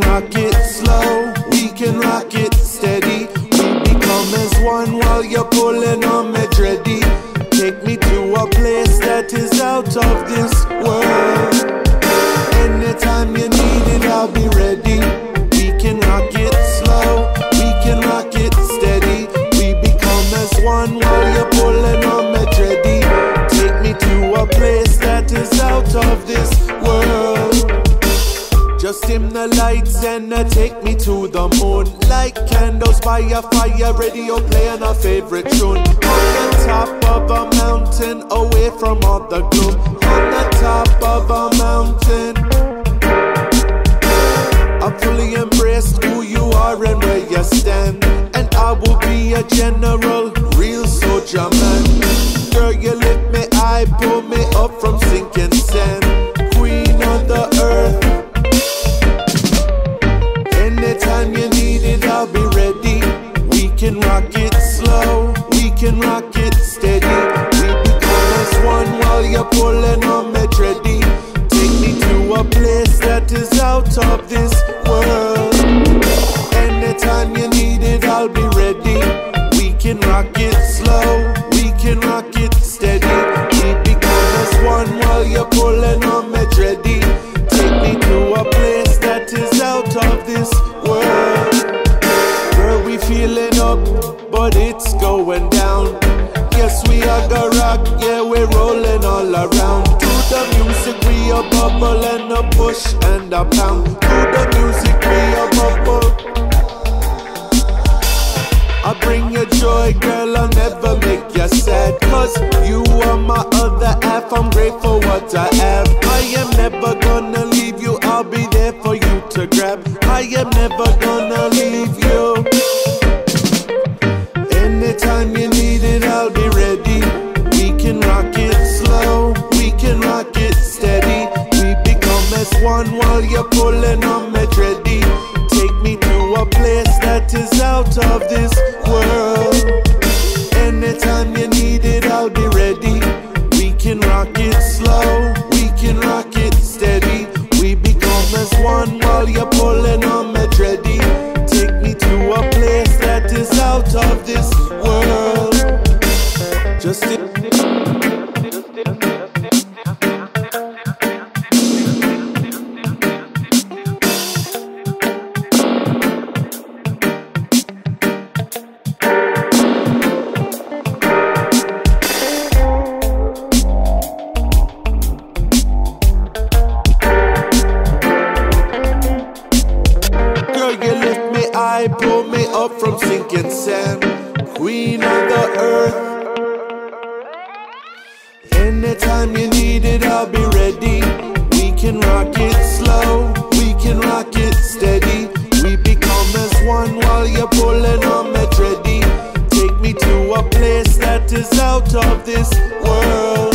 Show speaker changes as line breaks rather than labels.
can rock it slow, we can rock it steady. We become as one while you're pulling on me dready. Take me to a place that is out of this world. Anytime you need it, I'll be ready. We can rock it slow, we can rock it steady. We become as one Just dim the lights and uh, take me to the moon. Like candles by a fire, radio playing a favorite tune. On the top of a mountain, away from all the gloom. On the top of a mountain. I fully embraced who you are and where you stand. And I will be a general, you're pulling on me ready. Take me to a place that is out of this world. Anytime you need it, I'll be ready. We can rock it slow, we can rock it steady. We become as one while you're pulling on me ready. Take me to a place that is out of this world. Girl, we feeling up, but it's going down. Yes, we are gonna rock, yeah, we're rolling all around. To the music, we a bubble and a push and a pound. To the music, we a bubble. I bring you joy, girl, I'll never make you sad. Cause you are my other half, I'm grateful what I have. I am never gonna leave you, I'll be there for you to grab. I am never gonna leave you. Anytime you out of this world. Anytime you need it, I'll be ready. We can rock it slow, we can rock it steady. We become as one while you're pulling on me ready. Take me to a place that is out of this can rock it slow, we can rock it steady. We become as one while you're pulling on me ready. Take me to a place that is out of this world.